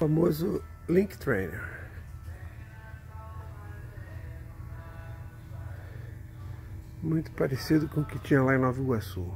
famoso Link Trainer. Muito parecido com o que tinha lá em Nova Iguaçu.